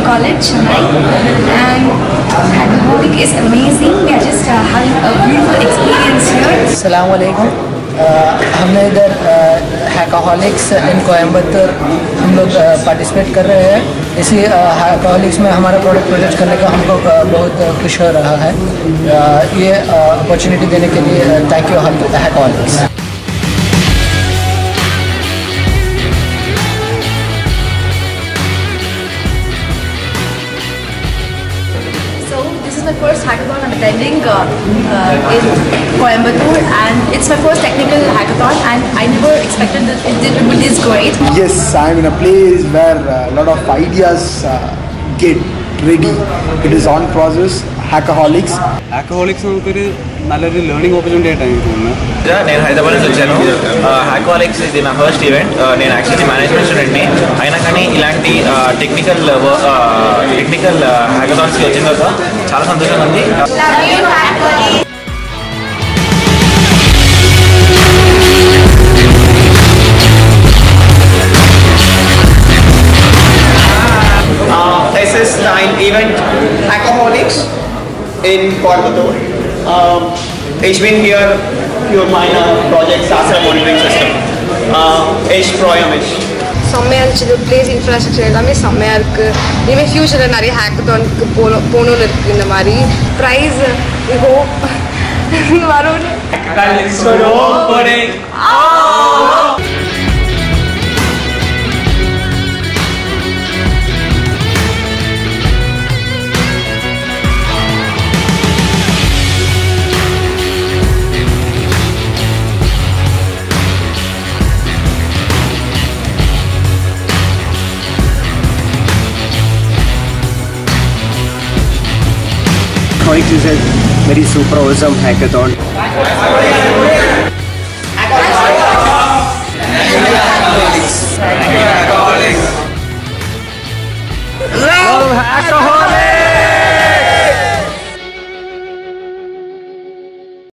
Engineering College, Chennai. And Hackaholic is amazing. We are just uh, having a beautiful experience here. सलामकुम हमने इधर हैकाहॉलिक्स इन कोयम्बतूर हम लोग participate कर रहे हैं इसी हैकाहॉलिक्स में हमारा प्रोडक्ट प्रोजेक्ट करने का हमको बहुत खुश हो रहा है ये अपॉर्चुनिटी देने के लिए thank you Hackaholics is my first hackathon I'm attending uh, uh, in Coimbatore and it's my first technical hackathon and I never expected that it, would be this great. Yes, I'm in a place where uh, a lot of ideas uh, get ready. It is on process. Hackaholics Hackaholics നമുക്കൊരു നല്ലൊരു learning opportunity ആയിട്ടാണ് എനിക്ക് തോന്നുന്നത് నేను హైదరాబాద్ నుంచి వచ్చాను Hackaholics ఇది నా ఫస్ట్ ఈవెంట్ నేను యాక్చువల్లీ మేనేజ్మెంట్ స్టూడెంట్ని అయినా కానీ ఇలాంటి టెక్నికల్ technical. హ్యాకథాన్స్కి వచ్చిన తర్వాత చాలా This is an event, Hackoholics in Coimbatore. Um, it's been here, your minor project, Sasra monitoring system. Uh, H. செம்மையாக இருந்துச்சு. பிளேஸ் இன்ஃப்ராஸ்ட்ரக்சர் எல்லாமே செம்மையாக இருக்குது இனிமேல் ஃப்யூச்சரில் நிறைய ஹேக்கத்தானுக்கு போகணும் போகணுன்னு இருக்குது இந்த மாதிரி. ப்ரைஸ் ஹோப் வரும்னு. कोई चीज़ है मेरी सुपर ओजम हैकेथॉन